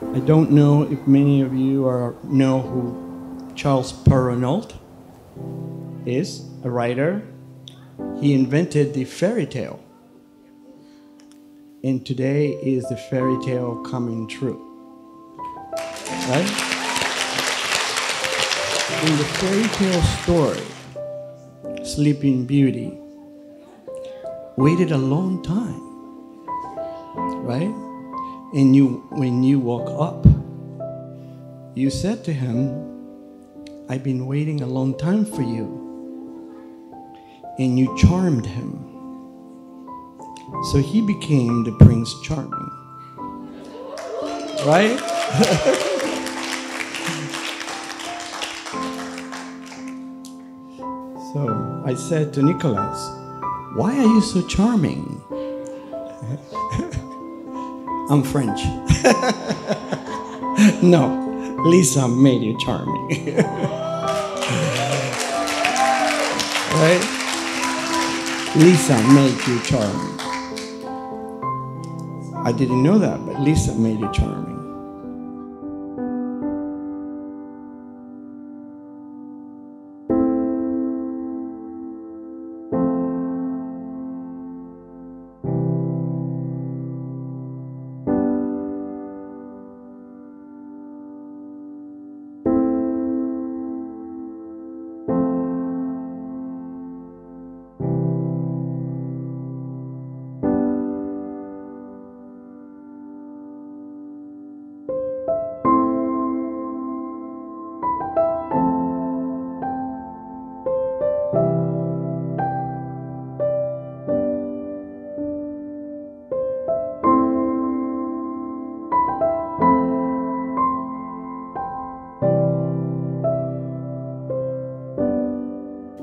I don't know if many of you are, know who Charles Perrault is, a writer. He invented the fairy tale. And today is the fairy tale coming true. Right? In the fairy tale story, Sleeping Beauty waited a long time. Right? And you when you woke up, you said to him, I've been waiting a long time for you. And you charmed him. So he became the Prince Charming. Right? so I said to Nicholas, Why are you so charming? I'm French. no, Lisa made you charming. right? Lisa made you charming. I didn't know that, but Lisa made you charming.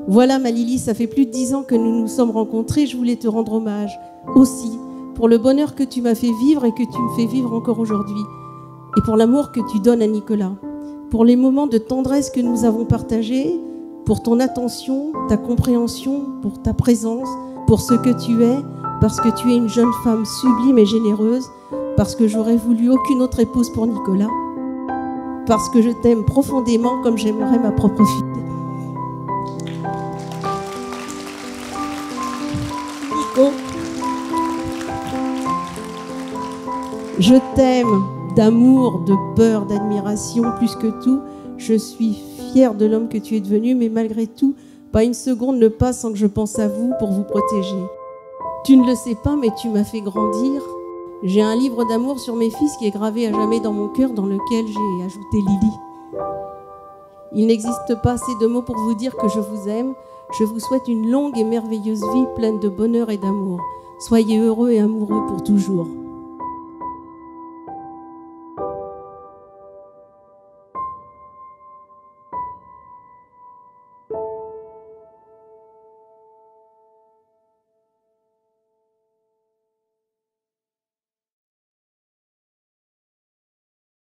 Voilà ma Lily, ça fait plus de dix ans que nous nous sommes rencontrés, je voulais te rendre hommage aussi pour le bonheur que tu m'as fait vivre et que tu me fais vivre encore aujourd'hui, et pour l'amour que tu donnes à Nicolas, pour les moments de tendresse que nous avons partagés, pour ton attention, ta compréhension, pour ta présence, pour ce que tu es, parce que tu es une jeune femme sublime et généreuse, parce que j'aurais voulu aucune autre épouse pour Nicolas, parce que je t'aime profondément comme j'aimerais ma propre fille. Je t'aime d'amour, de peur, d'admiration, plus que tout. Je suis fière de l'homme que tu es devenu, mais malgré tout, pas une seconde ne passe sans que je pense à vous pour vous protéger. Tu ne le sais pas, mais tu m'as fait grandir. J'ai un livre d'amour sur mes fils qui est gravé à jamais dans mon cœur, dans lequel j'ai ajouté Lily. Il n'existe pas assez de mots pour vous dire que je vous aime. Je vous souhaite une longue et merveilleuse vie pleine de bonheur et d'amour. Soyez heureux et amoureux pour toujours.